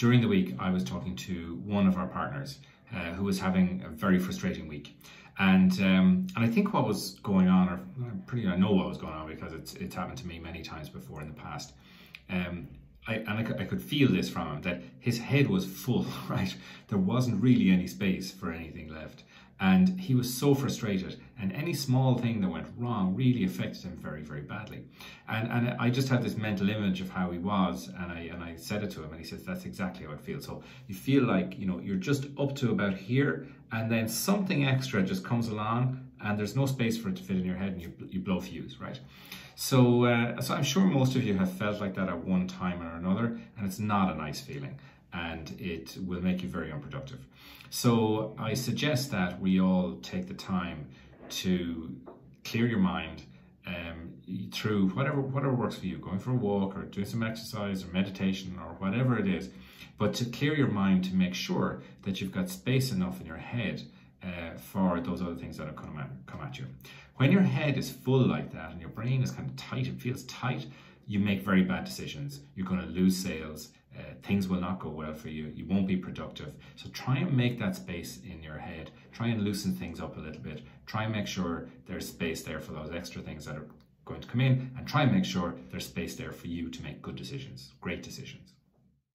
during the week, I was talking to one of our partners uh, who was having a very frustrating week. And um, and I think what was going on, or I'm pretty I know what was going on because it's it's happened to me many times before in the past. Um, I, and I could, I could feel this from him that his head was full, right? There wasn't really any space for anything. And he was so frustrated, and any small thing that went wrong really affected him very, very badly. And and I just had this mental image of how he was, and I and I said it to him, and he says that's exactly how it feels. So you feel like you know you're just up to about here, and then something extra just comes along, and there's no space for it to fit in your head, and you you blow fuse, right? So uh, so I'm sure most of you have felt like that at one time or another, and it's not a nice feeling and it will make you very unproductive. So I suggest that we all take the time to clear your mind um, through whatever whatever works for you, going for a walk or doing some exercise or meditation or whatever it is, but to clear your mind to make sure that you've got space enough in your head uh, for those other things that are come at, come at you. When your head is full like that and your brain is kind of tight, it feels tight, you make very bad decisions. You're going to lose sales. Uh, things will not go well for you. You won't be productive. So try and make that space in your head. Try and loosen things up a little bit. Try and make sure there's space there for those extra things that are going to come in and try and make sure there's space there for you to make good decisions, great decisions.